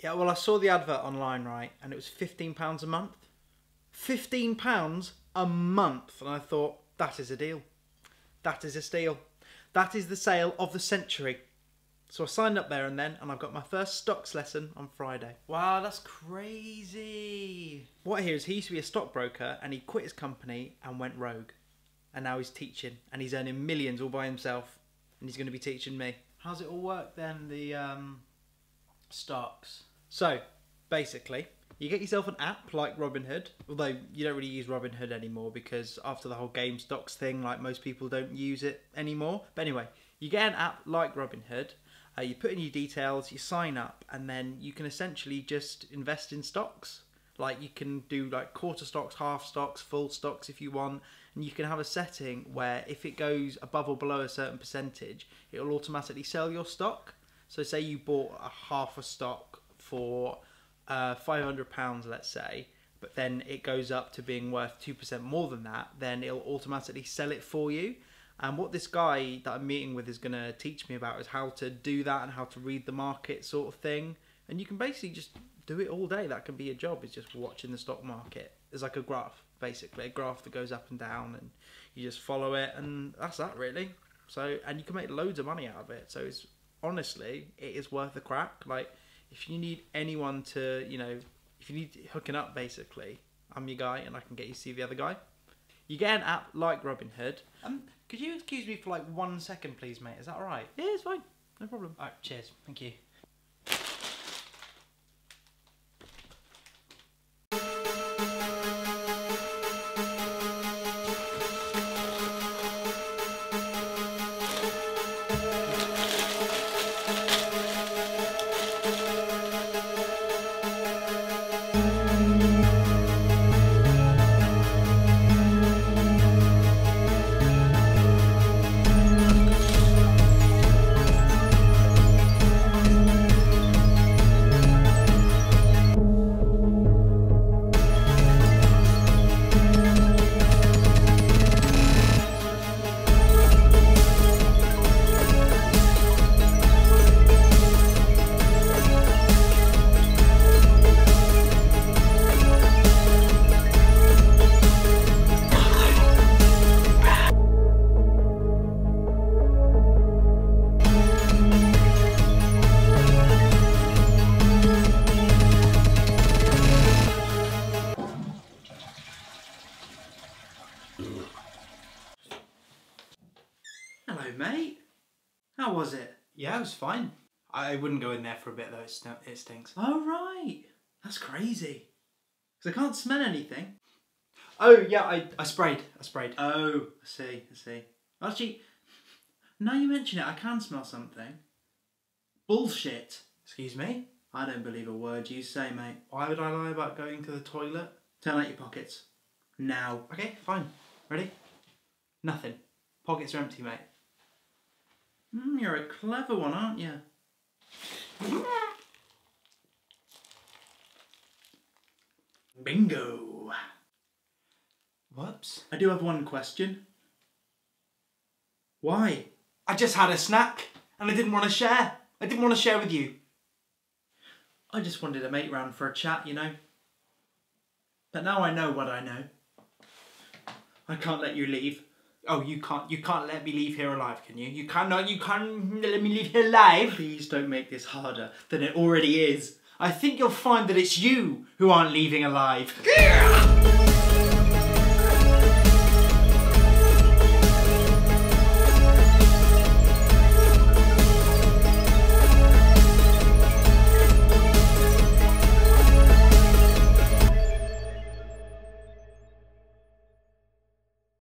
Yeah, well, I saw the advert online, right, and it was fifteen pounds a month. Fifteen pounds a month, and I thought that is a deal. That is a steal. That is the sale of the century. So I signed up there and then, and I've got my first stocks lesson on Friday. Wow, that's crazy. What I hear is he used to be a stockbroker, and he quit his company and went rogue, and now he's teaching, and he's earning millions all by himself, and he's going to be teaching me. How's it all work then? The um, stocks. So, basically, you get yourself an app like Robinhood, although you don't really use Robinhood anymore because after the whole game stocks thing, like most people don't use it anymore. But anyway, you get an app like Robinhood, uh, you put in your details, you sign up, and then you can essentially just invest in stocks. Like you can do like quarter stocks, half stocks, full stocks if you want, and you can have a setting where if it goes above or below a certain percentage, it will automatically sell your stock. So say you bought a half a stock for uh, five hundred pounds, let's say, but then it goes up to being worth two percent more than that, then it'll automatically sell it for you. And what this guy that I'm meeting with is going to teach me about is how to do that and how to read the market, sort of thing. And you can basically just do it all day. That can be your job. Is just watching the stock market. It's like a graph, basically, a graph that goes up and down, and you just follow it, and that's that really. So, and you can make loads of money out of it. So it's honestly, it is worth the crack. Like, if you need anyone to, you know, if you need hooking up, basically, I'm your guy, and I can get you to see the other guy. You get an app like Robinhood. Um, could you excuse me for like one second, please, mate? Is that all right? Yeah, it's fine, no problem. All right, cheers. Thank you. Hello, mate. How was it? Yeah, it was fine. I wouldn't go in there for a bit though. It, st- it stinks. Oh right, that's crazy. Cause I can't smell anything. Oh yeah, I, I sprayed. I sprayed. Oh, I see, I see. Actually, now you mention it, I can smell something. Bullshit. Excuse me. I don't believe a word you say, mate. Why would I lie about going to the toilet? Turn out your pockets. Now. Okay, fine. Ready? Nothing. Pockets are empty, mate. Mm, you're a clever one, aren't you? Bingo. Whoops. I do have one question. Why? I just had a snack and I didn't want to share. I didn't want to share with you. I just wanted a mate round for a chat, you know. But now I know what I know. I can't let you leave. Oh, you can't. You can't let me leave here alive, can you? You cannot. You can't let me leave here alive. Please don't make this harder than it already is. I think you'll find that it's you who aren't leaving alive.